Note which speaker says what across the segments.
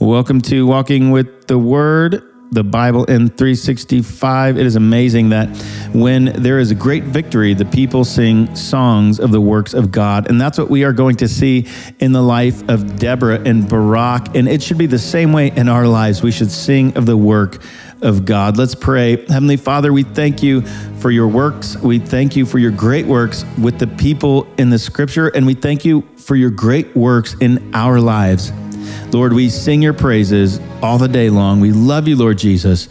Speaker 1: Welcome to Walking with the Word, the Bible in 365. It is amazing that when there is a great victory, the people sing songs of the works of God. And that's what we are going to see in the life of Deborah and Barak. And it should be the same way in our lives. We should sing of the work of God. Let's pray. Heavenly Father, we thank you for your works. We thank you for your great works with the people in the scripture. And we thank you for your great works in our lives. Lord, we sing your praises all the day long. We love you, Lord Jesus,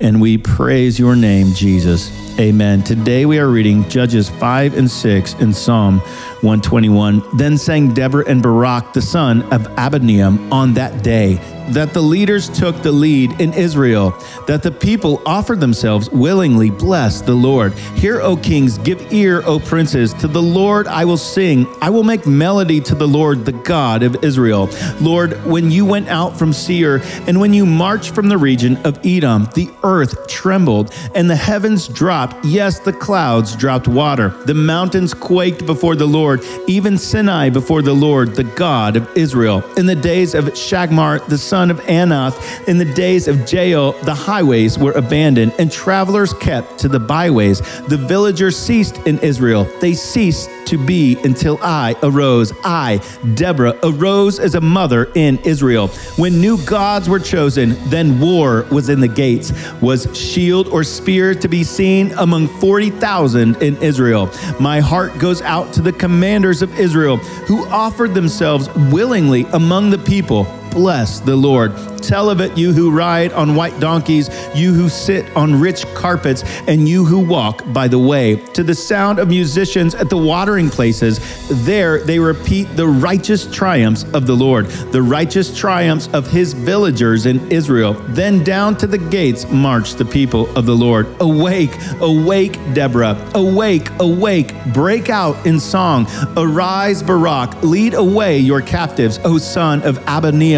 Speaker 1: and we praise your name, Jesus. Amen. Today we are reading Judges 5 and 6 in Psalm 121. Then sang Deborah and Barak, the son of Abinoam, on that day that the leaders took the lead in Israel, that the people offered themselves willingly, bless the Lord. Hear, O kings, give ear, O princes, to the Lord I will sing. I will make melody to the Lord, the God of Israel. Lord, when you went out from Seir, and when you marched from the region of Edom, the earth trembled, and the heavens dropped. Yes, the clouds dropped water. The mountains quaked before the Lord, even Sinai before the Lord, the God of Israel. In the days of Shagmar, the son of Anath, in the days of Jael, the highways were abandoned, and travelers kept to the byways. The villagers ceased in Israel. They ceased to be until I arose. I, Deborah, arose as a mother in Israel. When new gods were chosen, then war was in the gates. Was shield or spear to be seen among 40,000 in Israel? My heart goes out to the commanders of Israel who offered themselves willingly among the people bless the Lord. Tell of it, you who ride on white donkeys, you who sit on rich carpets, and you who walk by the way. To the sound of musicians at the watering places, there they repeat the righteous triumphs of the Lord, the righteous triumphs of his villagers in Israel. Then down to the gates march the people of the Lord. Awake, awake, Deborah. Awake, awake. Break out in song. Arise, Barak. Lead away your captives, O son of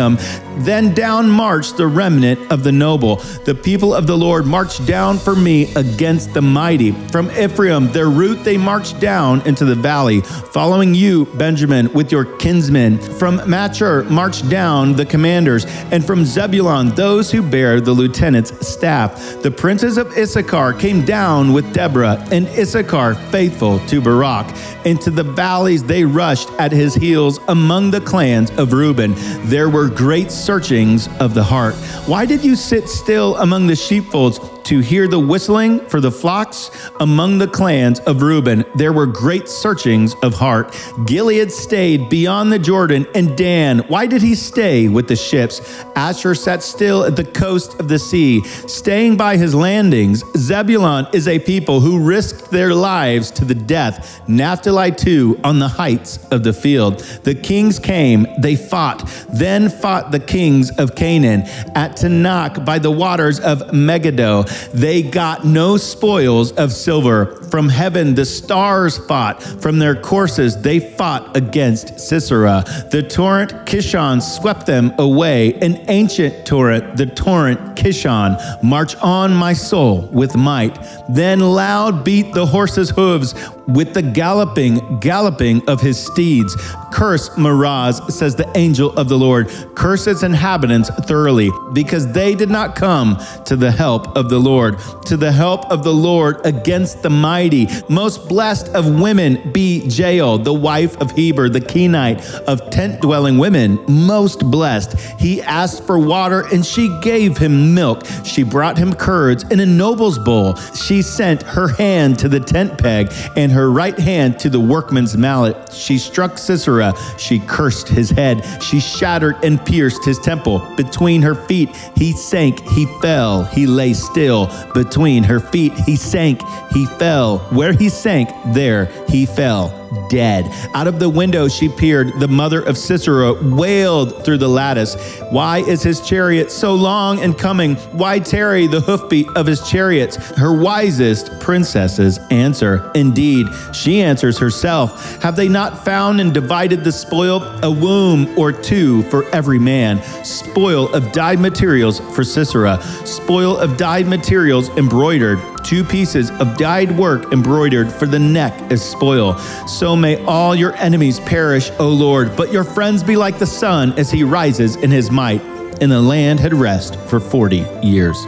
Speaker 1: Abinoam. Then down marched the remnant of the noble. The people of the Lord marched down for me against the mighty. From Ephraim, their route they marched down into the valley, following you, Benjamin, with your kinsmen. From Machir marched down the commanders, and from Zebulun those who bear the lieutenant's staff. The princes of Issachar came down with Deborah, and Issachar faithful to Barak. Into the valleys they rushed at his heels among the clans of Reuben. There were great searchings of the heart. Why did you sit still among the sheepfolds to hear the whistling for the flocks among the clans of Reuben. There were great searchings of heart. Gilead stayed beyond the Jordan, and Dan, why did he stay with the ships? Asher sat still at the coast of the sea, staying by his landings. Zebulun is a people who risked their lives to the death. Naphtali too on the heights of the field. The kings came, they fought. Then fought the kings of Canaan at Taanach by the waters of Megiddo. They got no spoils of silver. From heaven, the stars fought. From their courses, they fought against Sisera. The torrent Kishon swept them away. An ancient torrent, the torrent Kishon. March on, my soul, with might. Then loud beat the horses' hooves with the galloping, galloping of his steeds. Curse Meroz, says the angel of the Lord. Curse its inhabitants thoroughly, because they did not come to the help of the Lord, to the help of the Lord against the mighty. Most blessed of women be Jael, the wife of Heber, the Kenite, of tent dwelling women. Most blessed. He asked for water, and she gave him milk. She brought him curds in a noble's bowl. She sent her hand to the tent peg, and her right hand to the workman's mallet. She struck Sisera. She cursed his head. She shattered and pierced his temple. Between her feet, he sank, he fell, he lay still. Between her feet, he sank, he fell. Where he sank, there he fell dead. Out of the window she peered. The mother of Sisera wailed through the lattice. Why is his chariot so long in coming? Why tarry the hoofbeat of his chariots? Her wisest princesses answer. Indeed, she answers herself. Have they not found and divided the spoil? A womb or two for every man. Spoil of dyed materials for Sisera. Spoil of dyed materials embroidered two pieces of dyed work embroidered for the neck as spoil. So may all your enemies perish, O Lord, but your friends be like the sun as he rises in his might. and the land had rest for 40 years.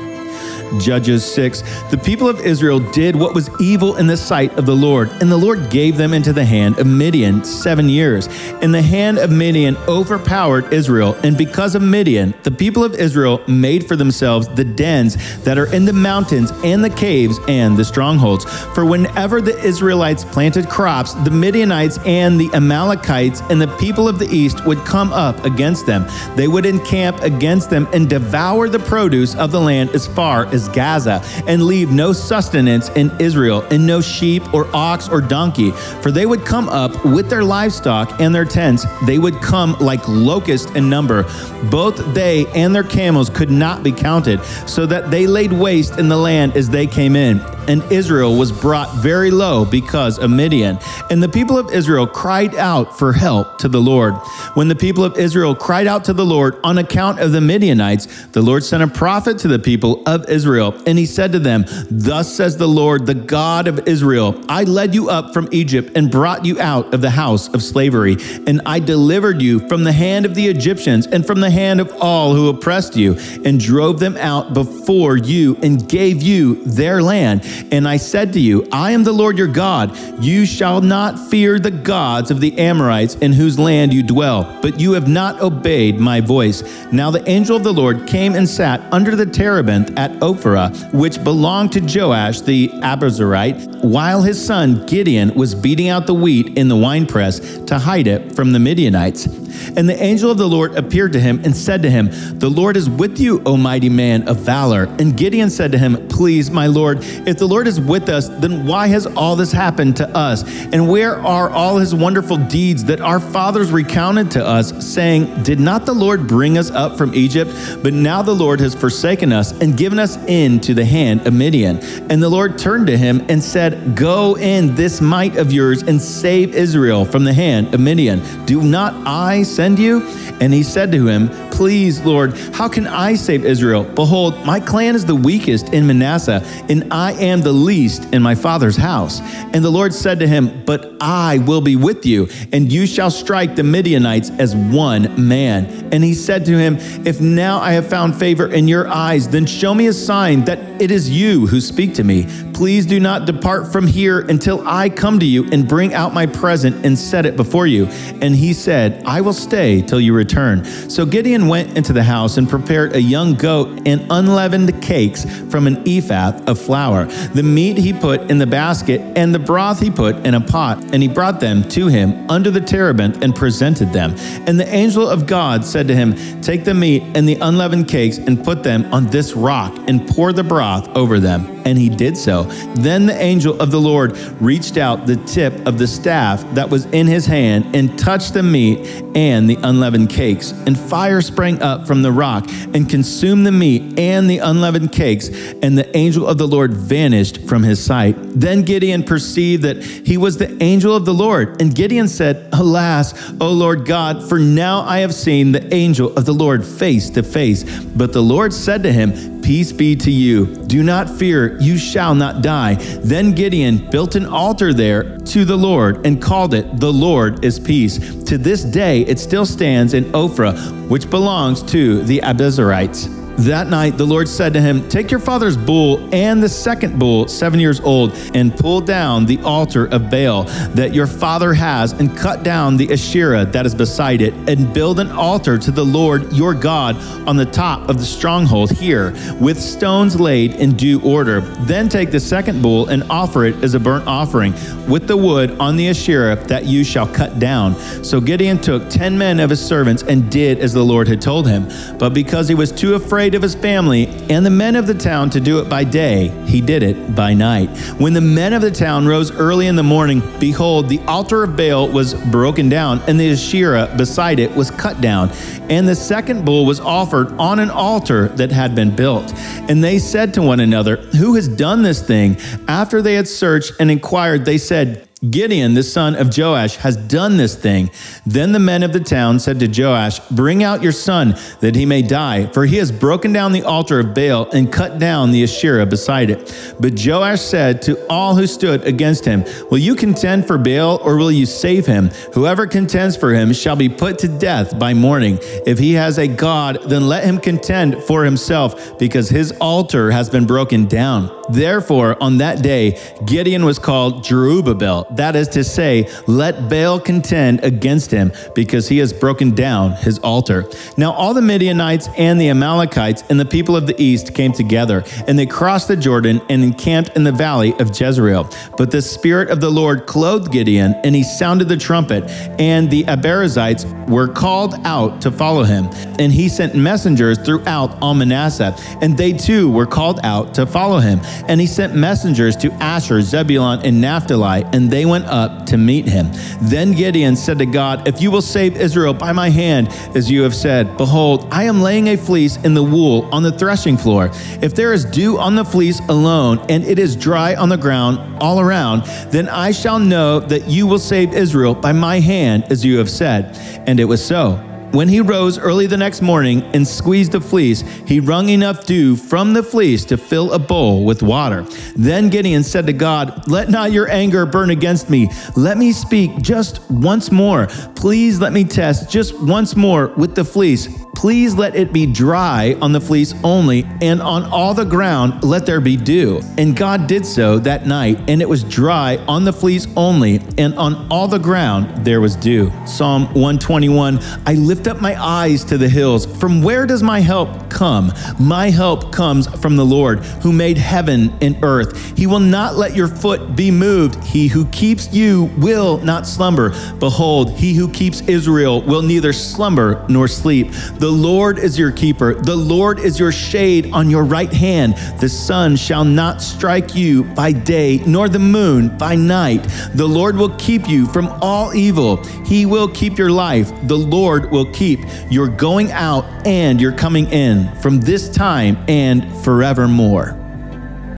Speaker 1: Judges 6. The people of Israel did what was evil in the sight of the Lord, and the Lord gave them into the hand of Midian seven years. And the hand of Midian overpowered Israel, and because of Midian, the people of Israel made for themselves the dens that are in the mountains and the caves and the strongholds. For whenever the Israelites planted crops, the Midianites and the Amalekites and the people of the east would come up against them. They would encamp against them and devour the produce of the land as far as Gaza, and leave no sustenance in Israel, and no sheep or ox or donkey. For they would come up with their livestock and their tents. They would come like locusts in number. Both they and their camels could not be counted, so that they laid waste in the land as they came in and Israel was brought very low because of Midian. And the people of Israel cried out for help to the Lord. When the people of Israel cried out to the Lord on account of the Midianites, the Lord sent a prophet to the people of Israel, and he said to them, Thus says the Lord, the God of Israel, I led you up from Egypt and brought you out of the house of slavery, and I delivered you from the hand of the Egyptians and from the hand of all who oppressed you, and drove them out before you and gave you their land and I said to you, I am the Lord your God. You shall not fear the gods of the Amorites in whose land you dwell, but you have not obeyed my voice. Now the angel of the Lord came and sat under the terebinth at Ophrah, which belonged to Joash the Abiezrite, while his son Gideon was beating out the wheat in the winepress to hide it from the Midianites. And the angel of the Lord appeared to him and said to him, The Lord is with you, O mighty man of valor. And Gideon said to him, Please, my Lord, if the Lord is with us, then why has all this happened to us? And where are all his wonderful deeds that our fathers recounted to us, saying, Did not the Lord bring us up from Egypt? But now the Lord has forsaken us and given us into the hand of Midian. And the Lord turned to him and said, Go in this might of yours and save Israel from the hand of Midian. Do not I send you? And he said to him, Please, Lord, how can I save Israel? Behold, my clan is the weakest in Manasseh, and I am the least in my father's house. And the Lord said to him, But I will be with you, and you shall strike the Midianites as one man. And he said to him, If now I have found favor in your eyes, then show me a sign that it is you who speak to me. Please do not depart from here until I come to you and bring out my present and set it before you. And he said, I will stay till you return. So Gideon went into the house and prepared a young goat and unleavened cakes from an ephah of flour. The meat he put in the basket, and the broth he put in a pot. And he brought them to him under the terebinth and presented them. And the angel of God said to him, Take the meat and the unleavened cakes and put them on this rock and pour the broth over them. And he did so. Then the angel of the Lord reached out the tip of the staff that was in his hand and touched the meat and the unleavened cakes. And fire sprang up from the rock and consumed the meat and the unleavened cakes. And the angel of the Lord vanished from his sight. Then Gideon perceived that he was the angel of the Lord. And Gideon said, Alas, O Lord God, for now I have seen the angel of the Lord face to face. But the Lord said to him, Peace be to you. Do not fear, you shall not die. Then Gideon built an altar there to the Lord and called it, The Lord is Peace. To this day, it still stands in Ophrah, which belongs to the Abiezrites. That night, the Lord said to him, Take your father's bull and the second bull, seven years old, and pull down the altar of Baal that your father has, and cut down the Asherah that is beside it, and build an altar to the Lord your God on the top of the stronghold here, with stones laid in due order. Then take the second bull and offer it as a burnt offering, with the wood on the Asherah that you shall cut down. So Gideon took ten men of his servants and did as the Lord had told him. But because he was too afraid, afraid of his family and the men of the town to do it by day, he did it by night. When the men of the town rose early in the morning, behold, the altar of Baal was broken down, and the Asherah beside it was cut down. And the second bull was offered on an altar that had been built. And they said to one another, Who has done this thing? After they had searched and inquired, they said, Gideon, the son of Joash, has done this thing. Then the men of the town said to Joash, Bring out your son, that he may die, for he has broken down the altar of Baal and cut down the Asherah beside it. But Joash said to all who stood against him, Will you contend for Baal, or will you save him? Whoever contends for him shall be put to death by morning. If he has a God, then let him contend for himself, because his altar has been broken down. Therefore, on that day, Gideon was called Jerubbaal. That is to say, let Baal contend against him, because he has broken down his altar. Now, all the Midianites and the Amalekites and the people of the east came together, and they crossed the Jordan and encamped in the valley of Jezreel. But the Spirit of the Lord clothed Gideon, and he sounded the trumpet, and the Abiezrites were called out to follow him. And he sent messengers throughout all Manasseh, and they too were called out to follow him. And he sent messengers to Asher, Zebulun, and Naphtali, and they went up to meet him. Then Gideon said to God, If you will save Israel by my hand, as you have said, behold, I am laying a fleece in the wool on the threshing floor. If there is dew on the fleece alone, and it is dry on the ground all around, then I shall know that you will save Israel by my hand, as you have said. And it was so. When he rose early the next morning and squeezed the fleece, he wrung enough dew from the fleece to fill a bowl with water. Then Gideon said to God, Let not your anger burn against me. Let me speak just once more. Please let me test just once more with the fleece. Please let it be dry on the fleece only, and on all the ground let there be dew. And God did so that night, and it was dry on the fleece only, and on all the ground there was dew. Psalm 121 I lift up my eyes to the hills. From where does my help come? My help comes from the Lord, who made heaven and earth. He will not let your foot be moved. He who keeps you will not slumber. Behold, he who keeps Israel will neither slumber nor sleep. The Lord is your keeper. The Lord is your shade on your right hand. The sun shall not strike you by day, nor the moon by night. The Lord will keep you from all evil. He will keep your life. The Lord will keep your going out and your coming in from this time and forevermore.